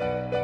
you